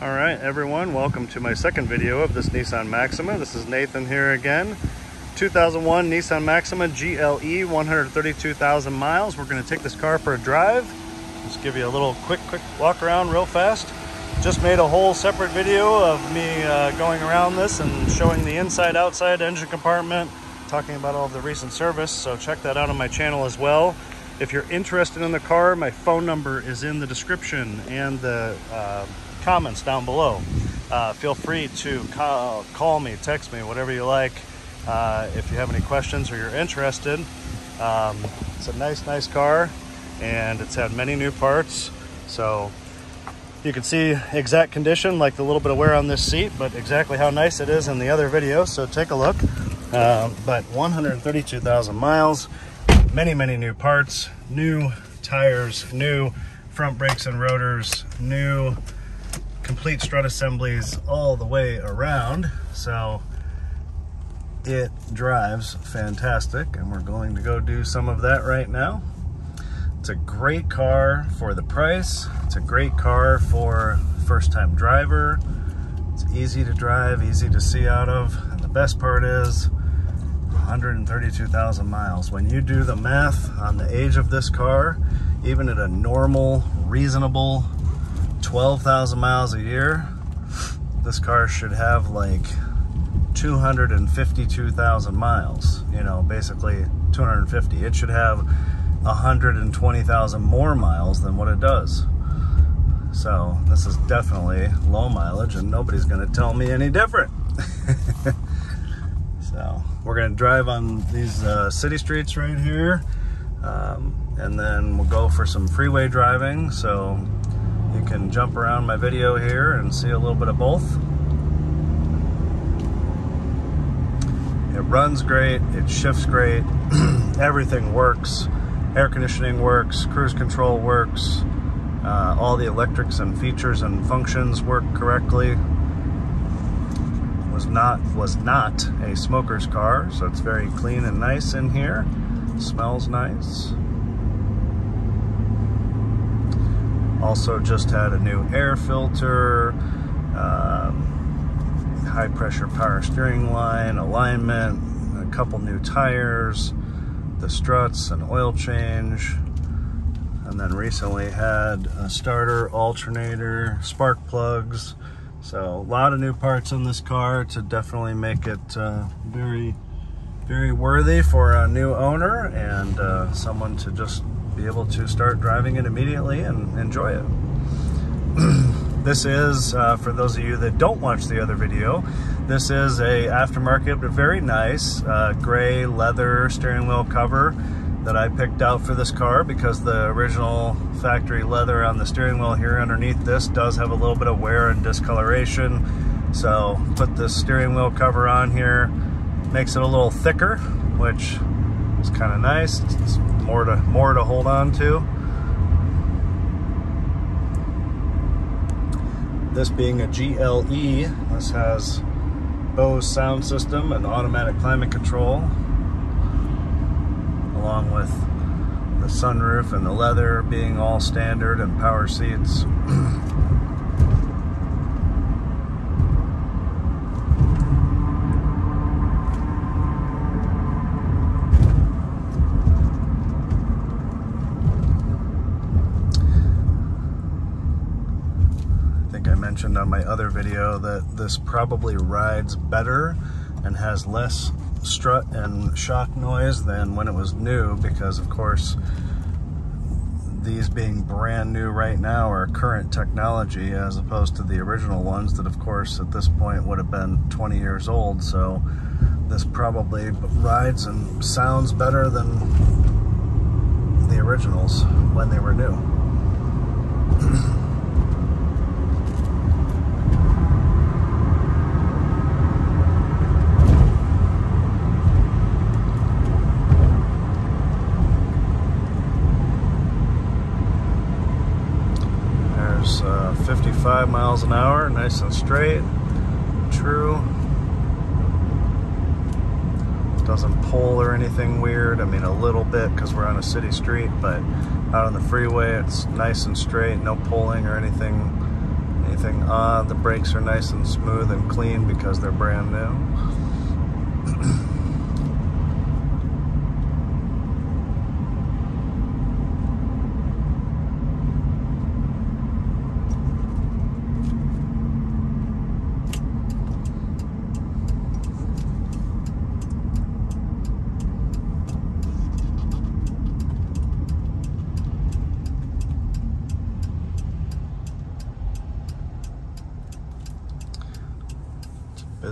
All right, everyone, welcome to my second video of this Nissan Maxima. This is Nathan here again. 2001 Nissan Maxima GLE, 132,000 miles. We're gonna take this car for a drive. Just give you a little quick, quick walk around real fast. Just made a whole separate video of me uh, going around this and showing the inside, outside engine compartment, talking about all the recent service. So check that out on my channel as well. If you're interested in the car, my phone number is in the description and the uh, comments down below. Uh, feel free to call, call, me, text me, whatever you like. Uh, if you have any questions or you're interested, um, it's a nice, nice car and it's had many new parts. So you can see exact condition, like the little bit of wear on this seat, but exactly how nice it is in the other video. So take a look. Uh, but 132,000 miles, many, many new parts, new tires, new front brakes and rotors, new complete strut assemblies all the way around. So it drives fantastic and we're going to go do some of that right now. It's a great car for the price. It's a great car for first time driver. It's easy to drive, easy to see out of. And the best part is 132,000 miles. When you do the math on the age of this car, even at a normal, reasonable 12,000 miles a year, this car should have like 252,000 miles, you know, basically 250. It should have 120,000 more miles than what it does. So this is definitely low mileage and nobody's gonna tell me any different. so we're gonna drive on these uh, city streets right here. Um, and then we'll go for some freeway driving. So you can jump around my video here and see a little bit of both. It runs great, it shifts great, everything works. Air conditioning works, cruise control works, uh, all the electrics and features and functions work correctly. Was not was not a smoker's car, so it's very clean and nice in here. Smells nice. Also just had a new air filter, um, high pressure power steering line, alignment, a couple new tires, the struts, an oil change, and then recently had a starter, alternator, spark plugs. So a lot of new parts in this car to definitely make it uh, very, very worthy for a new owner and uh, someone to just be able to start driving it immediately and enjoy it. this is, uh, for those of you that don't watch the other video, this is a aftermarket but very nice uh, gray leather steering wheel cover that I picked out for this car because the original factory leather on the steering wheel here underneath this does have a little bit of wear and discoloration. So put this steering wheel cover on here, makes it a little thicker, which is kind of nice. It's more to more to hold on to. This being a GLE, this has Bose sound system and automatic climate control, along with the sunroof and the leather being all standard and power seats. mentioned on my other video that this probably rides better and has less strut and shock noise than when it was new because of course these being brand new right now are current technology as opposed to the original ones that of course at this point would have been 20 years old. So this probably rides and sounds better than the originals when they were new uh, 55 miles an hour, nice and straight, true. Doesn't pull or anything weird. I mean, a little bit because we're on a city street, but out on the freeway, it's nice and straight, no pulling or anything, anything odd. The brakes are nice and smooth and clean because they're brand new.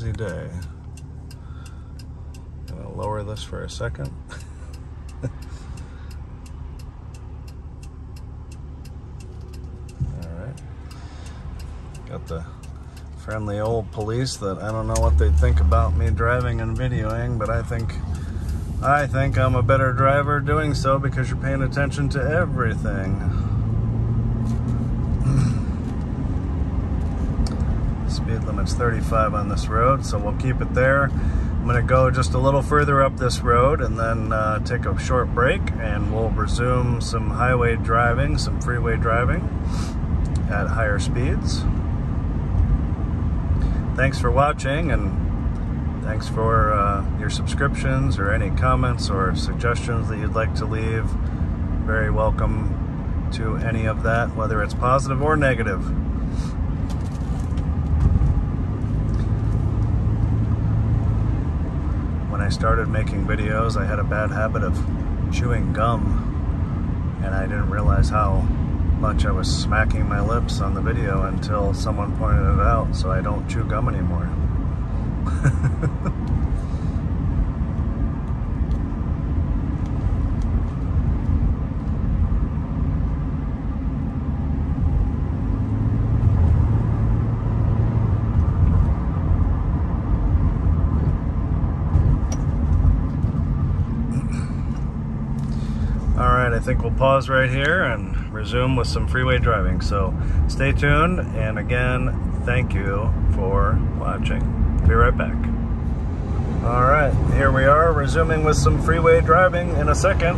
Busy day. Gonna lower this for a second. Alright. Got the friendly old police that I don't know what they'd think about me driving and videoing, but I think I think I'm a better driver doing so because you're paying attention to everything. Speed limit's 35 on this road, so we'll keep it there. I'm gonna go just a little further up this road and then uh, take a short break and we'll resume some highway driving, some freeway driving at higher speeds. Thanks for watching and thanks for uh, your subscriptions or any comments or suggestions that you'd like to leave. Very welcome to any of that, whether it's positive or negative. I started making videos, I had a bad habit of chewing gum, and I didn't realize how much I was smacking my lips on the video until someone pointed it out, so I don't chew gum anymore. I think we'll pause right here and resume with some freeway driving. So stay tuned, and again, thank you for watching. Be right back. All right, here we are, resuming with some freeway driving in a second.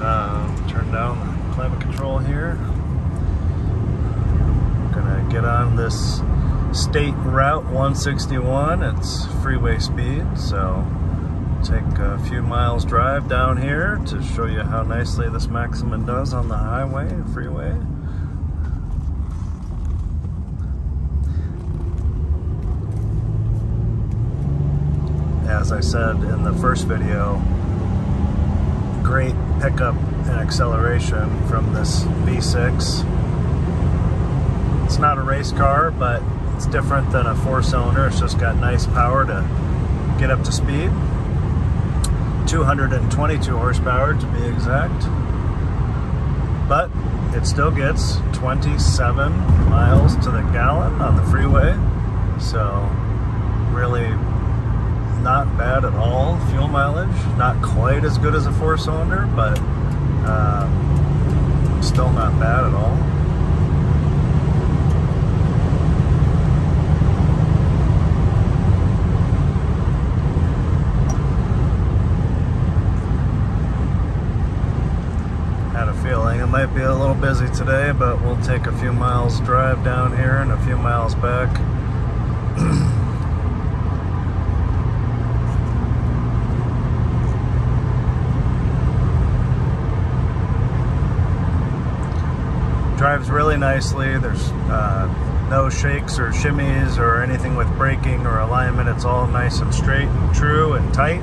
Uh, turn down the climate control here. Gonna get on this state route 161. It's freeway speed, so take a few miles drive down here to show you how nicely this Maxima does on the highway, and freeway. As I said in the first video, great pickup and acceleration from this V6. It's not a race car, but it's different than a four cylinder. It's just got nice power to get up to speed. 222 horsepower to be exact. But it still gets 27 miles to the gallon on the freeway. So really not bad at all fuel mileage. Not quite as good as a four cylinder, but uh, still not bad at all. Might be a little busy today, but we'll take a few miles drive down here and a few miles back. Drives really nicely. There's uh, no shakes or shimmies or anything with braking or alignment. It's all nice and straight and true and tight,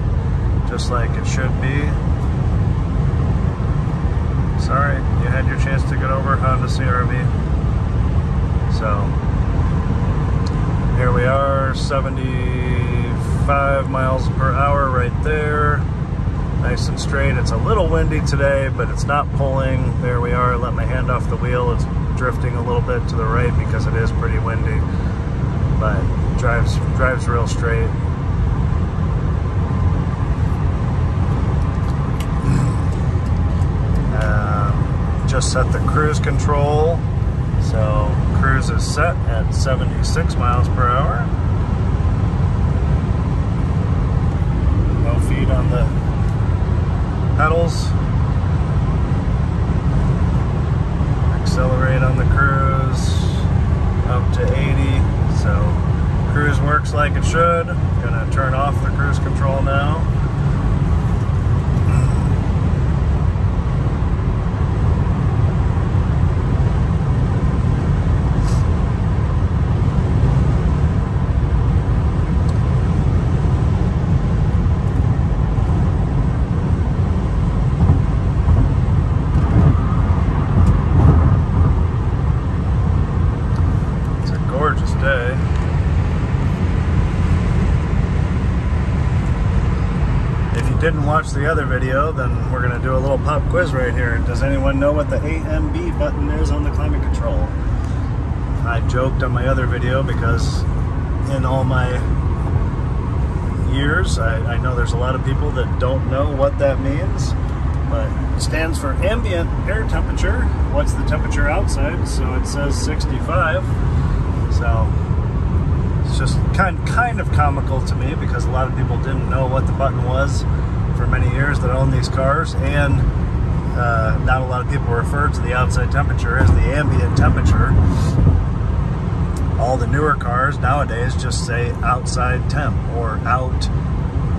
just like it should be. Sorry, you had your chance to get over uh, Honda CRV. So, here we are, 75 miles per hour right there. Nice and straight. It's a little windy today, but it's not pulling. There we are, let my hand off the wheel. It's drifting a little bit to the right because it is pretty windy, but drives, drives real straight. just set the cruise control. So cruise is set at 76 miles per hour. No feed on the pedals. Accelerate on the cruise up to 80. So cruise works like it should. Gonna turn off the cruise control now. The other video, then we're going to do a little pop quiz right here. Does anyone know what the AMB button is on the climate control? I joked on my other video because in all my years, I, I know there's a lot of people that don't know what that means, but it stands for ambient air temperature. What's the temperature outside? So it says 65. So it's just kind kind of comical to me because a lot of people didn't know what the button was for many years that own these cars, and uh, not a lot of people refer to the outside temperature as the ambient temperature. All the newer cars nowadays just say outside temp or out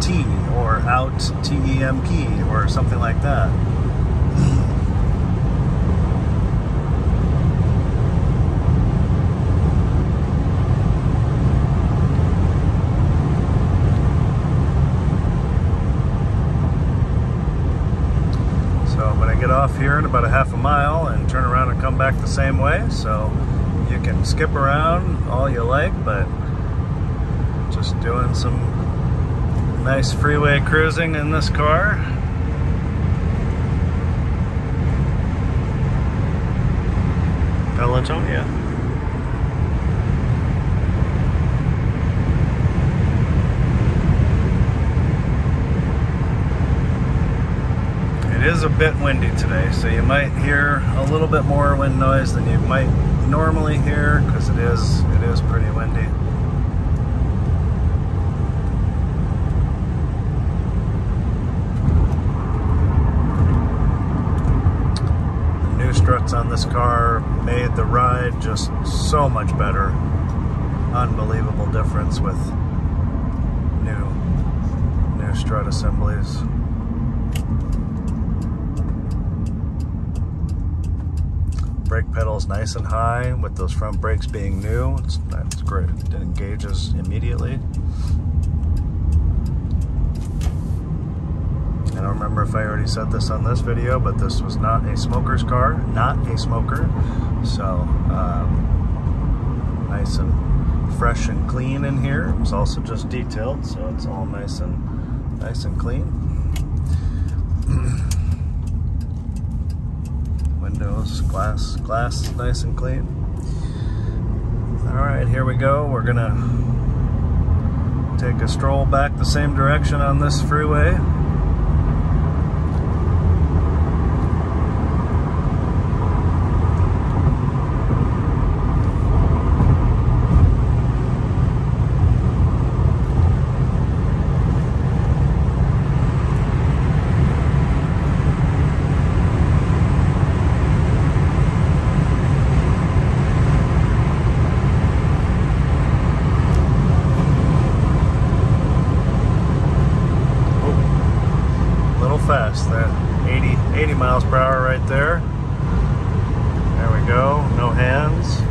T or out TEMP or something like that. Off here in about a half a mile and turn around and come back the same way. So you can skip around all you like, but just doing some nice freeway cruising in this car. Pelotonia. It is a bit windy today, so you might hear a little bit more wind noise than you might normally hear because it is it is pretty windy. The new struts on this car made the ride just so much better. Unbelievable difference with new new strut assemblies. Brake pedals nice and high with those front brakes being new. It's, that's great. It engages immediately. I don't remember if I already said this on this video, but this was not a smoker's car, not a smoker. So, um, nice and fresh and clean in here. It's also just detailed, so it's all nice and nice and clean. Windows, glass, glass nice and clean. All right, here we go. We're gonna take a stroll back the same direction on this freeway. 80 miles per hour right there. There we go, no hands.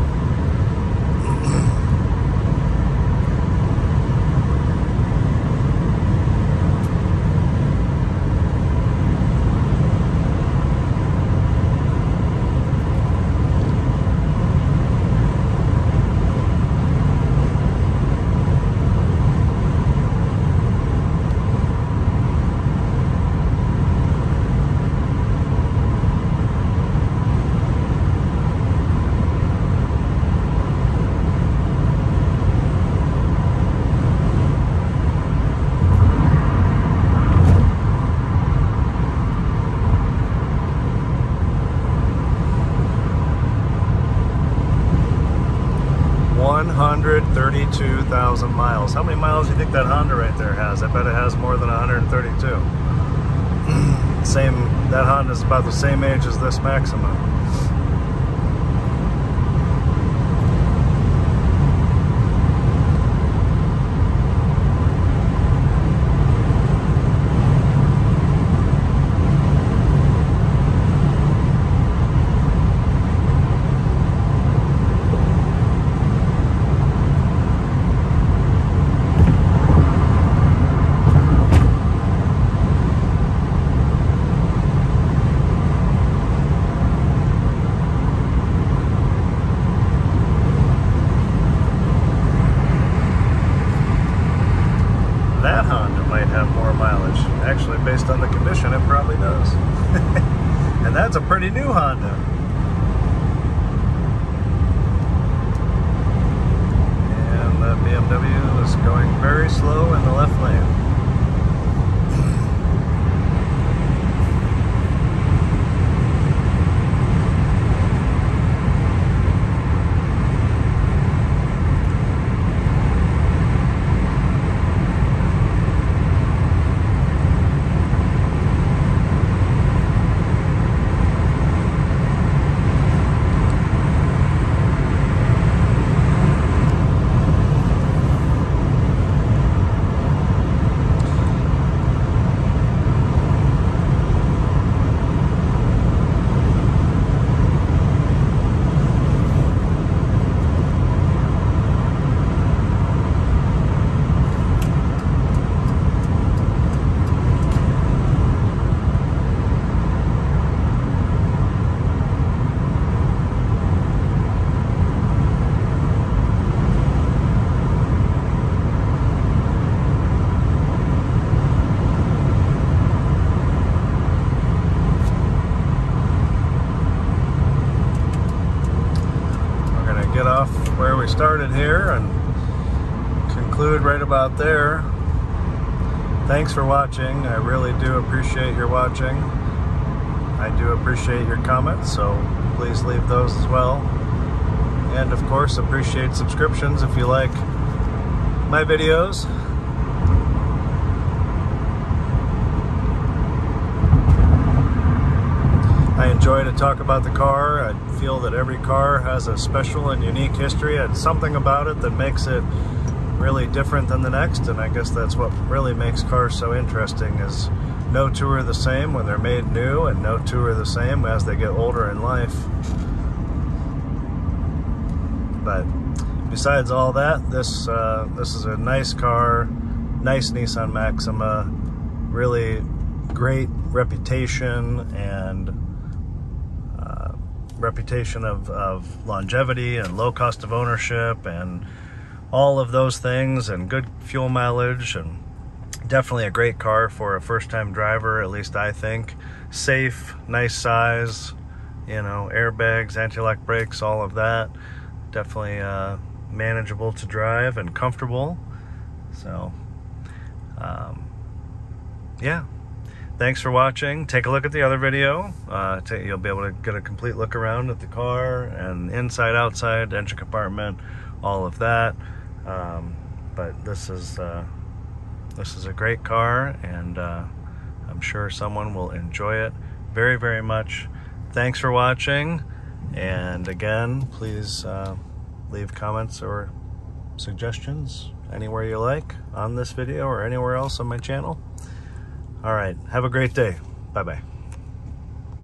132,000 miles. How many miles do you think that Honda right there has? I bet it has more than 132. same, that Honda is about the same age as this Maxima. Pretty new Honda. And that BMW is going very slow in the left lane. get off where we started here and conclude right about there. Thanks for watching. I really do appreciate your watching. I do appreciate your comments, so please leave those as well. And of course, appreciate subscriptions if you like my videos. I enjoy to talk about the car. I feel that every car has a special and unique history and something about it that makes it really different than the next. And I guess that's what really makes cars so interesting is no two are the same when they're made new and no two are the same as they get older in life. But besides all that, this uh, this is a nice car, nice Nissan Maxima, really great reputation and reputation of, of longevity and low cost of ownership and all of those things and good fuel mileage and definitely a great car for a first-time driver at least I think. Safe nice size you know airbags anti-lock brakes all of that. Definitely uh, manageable to drive and comfortable. So um, yeah thanks for watching. Take a look at the other video. Uh, you'll be able to get a complete look around at the car and inside, outside, engine compartment, all of that. Um, but this is uh, this is a great car, and uh, I'm sure someone will enjoy it very, very much. Thanks for watching, and again, please uh, leave comments or suggestions anywhere you like on this video or anywhere else on my channel. All right. Have a great day. Bye bye.